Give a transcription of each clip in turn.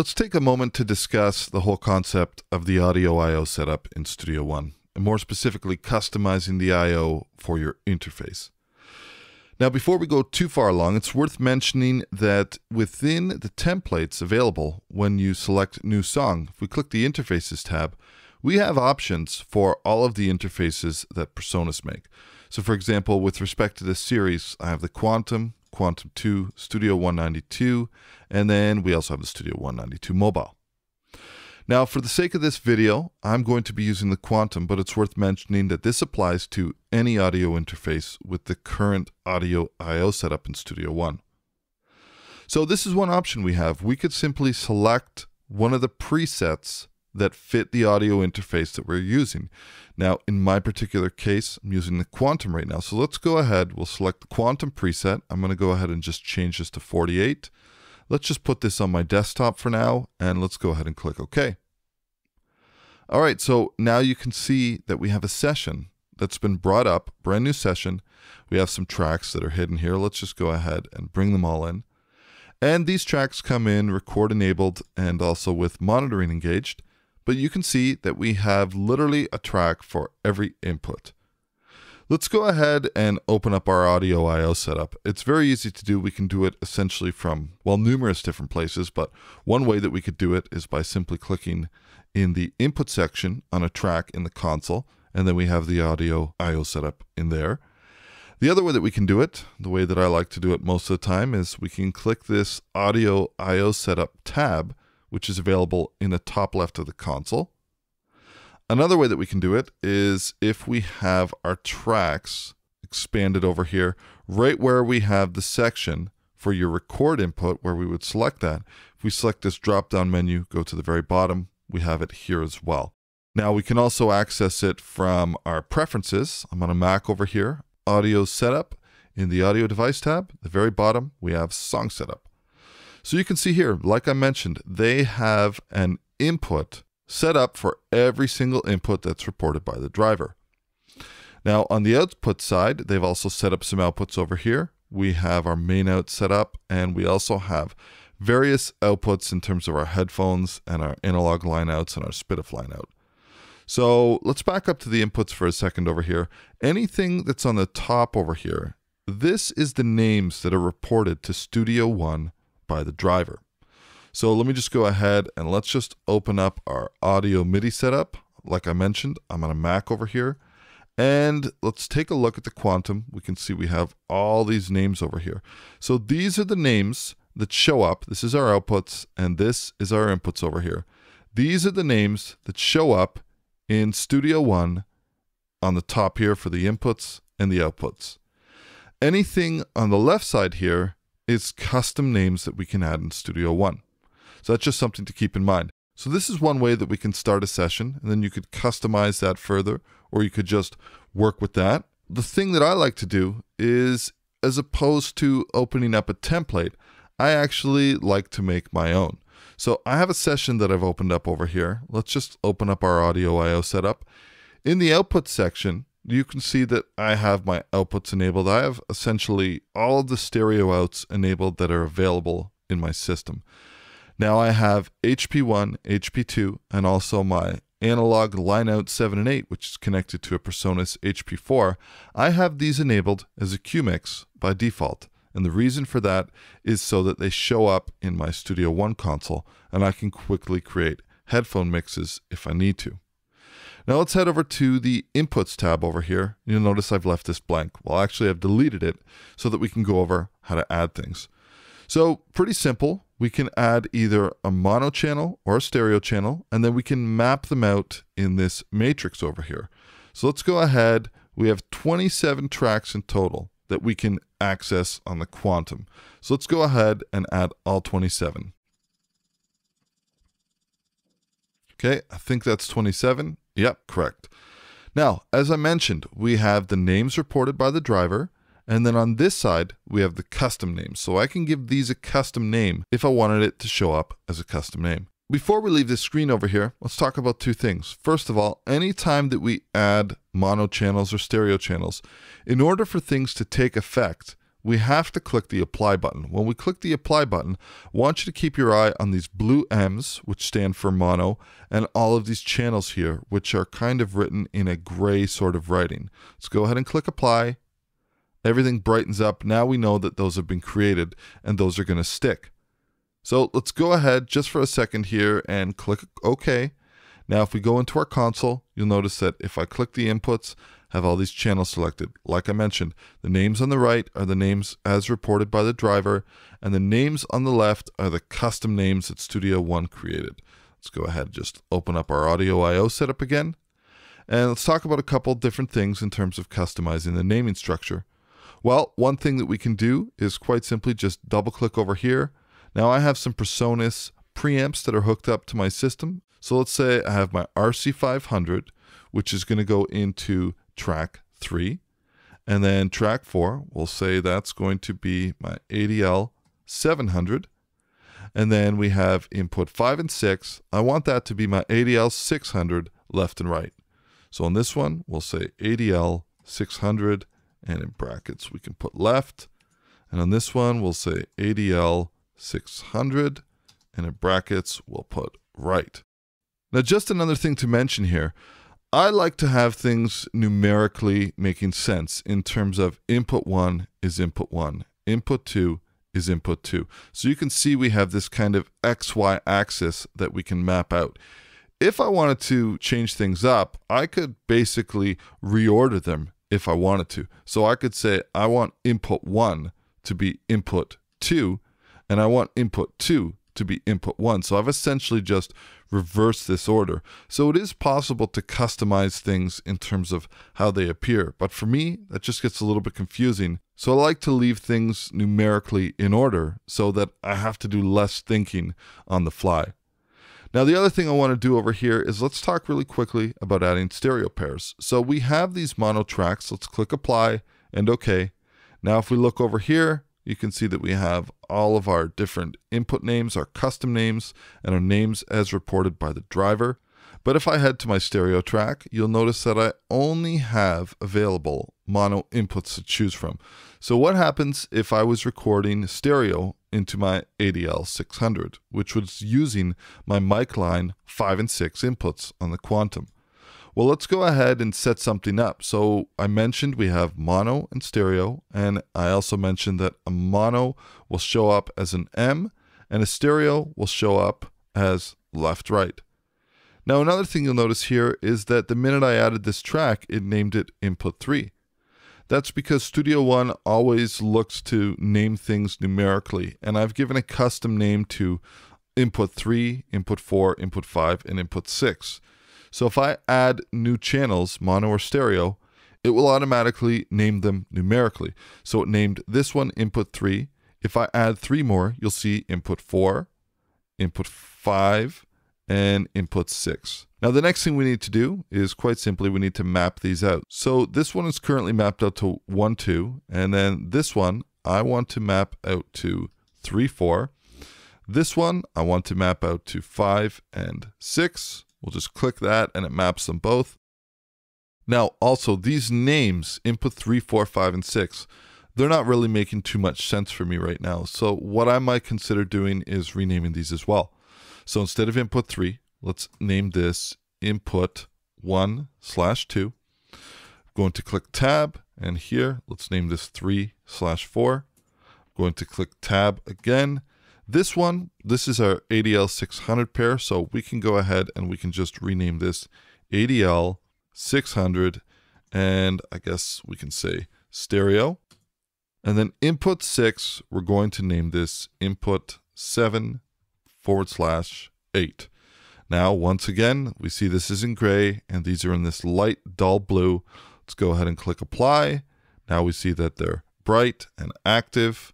Let's take a moment to discuss the whole concept of the audio I/O setup in Studio One, and more specifically customizing the I/O for your interface. Now, before we go too far along, it's worth mentioning that within the templates available when you select New Song, if we click the Interfaces tab, we have options for all of the interfaces that PreSonus make. So, for example, with respect to this series, I have the Quantum, Quantum 2, Studio 192, and then we also have the Studio 192 Mobile. Now, for the sake of this video, I'm going to be using the Quantum, but it's worth mentioning that this applies to any audio interface with the current audio I.O. setup in Studio One. So this is one option we have. We could simply select one of the presets that fit the audio interface that we're using. Now, in my particular case, I'm using the Quantum right now. So let's go ahead. We'll select the Quantum preset. I'm going to go ahead and just change this to 48. Let's just put this on my desktop for now, and let's go ahead and click OK. All right, so now you can see that we have a session that's been brought up, brand new session. We have some tracks that are hidden here. Let's just go ahead and bring them all in. And these tracks come in record enabled and also with monitoring engaged. But you can see that we have literally a track for every input. Let's go ahead and open up our audio I.O. setup. It's very easy to do. We can do it essentially from, well, numerous different places, but one way that we could do it is by simply clicking in the input section on a track in the console, and then we have the audio I/O setup in there. The other way that we can do it, the way that I like to do it most of the time, is we can click this audio I/O setup tab, which is available in the top left of the console. Another way that we can do it is if we have our tracks expanded over here, right where we have the section for your record input, where we would select that. If we select this drop down menu, go to the very bottom, we have it here as well. Now we can also access it from our preferences. I'm on a Mac over here, audio setup. In the audio device tab, the very bottom, we have song setup. So you can see here, like I mentioned, they have an input set up for every single input that's reported by the driver. Now on the output side, they've also set up some outputs over here. We have our main out set up and we also have various outputs in terms of our headphones and our analog lineouts and our SPDIF lineout. So let's back up to the inputs for a second over here. Anything that's on the top over here, this is the names that are reported to Studio One by the driver. So let me just go ahead and let's just open up our audio MIDI setup. Like I mentioned, I'm on a Mac over here. And let's take a look at the Quantum. We can see we have all these names over here. So these are the names that show up. This is our outputs, and this is our inputs over here. These are the names that show up in Studio One on the top here for the inputs and the outputs. Anything on the left side here is custom names that we can add in Studio One. So that's just something to keep in mind. So this is one way that we can start a session, and then you could customize that further, or you could just work with that. The thing that I like to do is, as opposed to opening up a template, I actually like to make my own. So I have a session that I've opened up over here. Let's just open up our audio I/O setup. In the output section, you can see that I have my outputs enabled. I have essentially all of the stereo outs enabled that are available in my system. Now I have HP1, HP2, and also my analog line out 7 and 8, which is connected to a PreSonus HP4. I have these enabled as a QMix by default. And the reason for that is so that they show up in my Studio One console and I can quickly create headphone mixes if I need to. Now let's head over to the Inputs tab over here. You'll notice I've left this blank. Well, actually, I've deleted it so that we can go over how to add things. So, pretty simple. We can add either a mono channel or a stereo channel, and then we can map them out in this matrix over here. So, let's go ahead. We have 27 tracks in total that we can access on the quantum. So let's go ahead and add all 27. Okay, I think that's 27. Yep, correct. Now, as I mentioned, we have the names reported by the driver, and then on this side, we have the custom names. So I can give these a custom name if I wanted it to show up as a custom name. Before we leave this screen over here, let's talk about two things. First of all, anytime that we add mono channels or stereo channels, in order for things to take effect, we have to click the apply button. When we click the apply button, I want you to keep your eye on these blue M's, which stand for mono, and all of these channels here, which are kind of written in a gray sort of writing. Let's go ahead and click apply. Everything brightens up. Now we know that those have been created and those are going to stick. So let's go ahead just for a second here and click OK. Now, if we go into our console, you'll notice that if I click the inputs, have all these channels selected. Like I mentioned, the names on the right are the names as reported by the driver, and the names on the left are the custom names that Studio One created. Let's go ahead and just open up our Audio I.O. setup again. And let's talk about a couple different things in terms of customizing the naming structure. Well, one thing that we can do is quite simply just double click over here. Now I have some PreSonus preamps that are hooked up to my system. So let's say I have my RC500, which is going to go into track 3. And then track 4, we'll say that's going to be my ADL 700. And then we have input 5 and 6. I want that to be my ADL 600 left and right. So on this one, we'll say ADL 600, and in brackets we can put left. And on this one, we'll say ADL 600, and in brackets we'll put right. Now, just another thing to mention here. I like to have things numerically making sense in terms of input one is input one, input two is input two. So you can see we have this kind of XY axis that we can map out. If I wanted to change things up, I could basically reorder them if I wanted to. So I could say I want input one to be input two, and I want input two to be input one. So I've essentially just reversed this order. So it is possible to customize things in terms of how they appear. But for me, that just gets a little bit confusing. So I like to leave things numerically in order so that I have to do less thinking on the fly. Now, the other thing I want to do over here is let's talk really quickly about adding stereo pairs. So we have these mono tracks. Let's click apply and OK. Now, if we look over here, you can see that we have all of our different input names, our custom names, and our names as reported by the driver. But if I head to my stereo track, you'll notice that I only have available mono inputs to choose from. So what happens if I was recording stereo into my ADL 600, which was using my mic line 5 and 6 inputs on the Quantum? Well, let's go ahead and set something up. So I mentioned we have mono and stereo, and I also mentioned that a mono will show up as an M, and a stereo will show up as left right. Now, another thing you'll notice here is that the minute I added this track, it named it input 3. That's because Studio One always looks to name things numerically, and I've given a custom name to input 3, input 4, input 5, and input 6. So if I add new channels, mono or stereo, it will automatically name them numerically. So it named this one input 3. If I add three more, you'll see input 4, input 5, and input 6. Now the next thing we need to do is quite simply we need to map these out. So this one is currently mapped out to 1, 2, and then this one I want to map out to 3, 4. This one I want to map out to 5 and 6. We'll just click that and it maps them both. Now, also, these names, input 3, 4, 5, and 6, they're not really making too much sense for me right now. So what I might consider doing is renaming these as well. So instead of input 3, let's name this input 1 slash 2. I'm going to click tab, and here, let's name this 3 slash 4. I'm going to click tab again, this one, this is our ADL 600 pair, so we can go ahead and we can just rename this ADL 600, and I guess we can say stereo. And then input 6, we're going to name this input 7 forward slash 8. Now, once again, we see this is in gray, and these are in this light dull blue. Let's go ahead and click apply. Now we see that they're bright and active.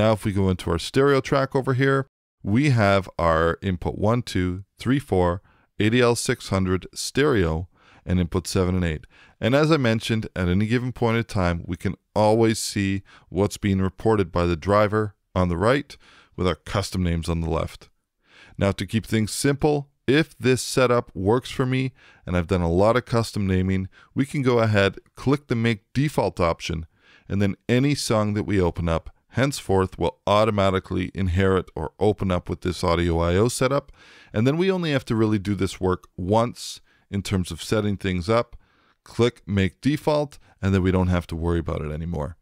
Now, if we go into our stereo track over here, we have our input 1, 2, 3, 4, ADL 600 stereo, and input 7 and 8. And as I mentioned, at any given point in time, we can always see what's being reported by the driver on the right with our custom names on the left. Now, to keep things simple, if this setup works for me and I've done a lot of custom naming, we can go ahead, click the Make Default option, and then any song that we open up henceforth will automatically inherit or open up with this audio IO setup. And then we only have to really do this work once in terms of setting things up. Click make default, and then we don't have to worry about it anymore.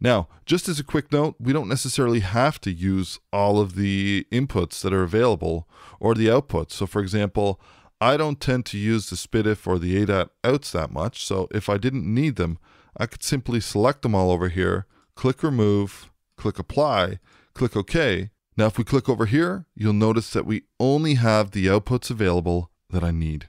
Now, just as a quick note, we don't necessarily have to use all of the inputs that are available or the outputs. So, for example, I don't tend to use the SPDIF or the ADAT outs that much. So, if I didn't need them, I could simply select them all over here, click remove, click apply, click OK. Now, if we click over here, you'll notice that we only have the outputs available that I need.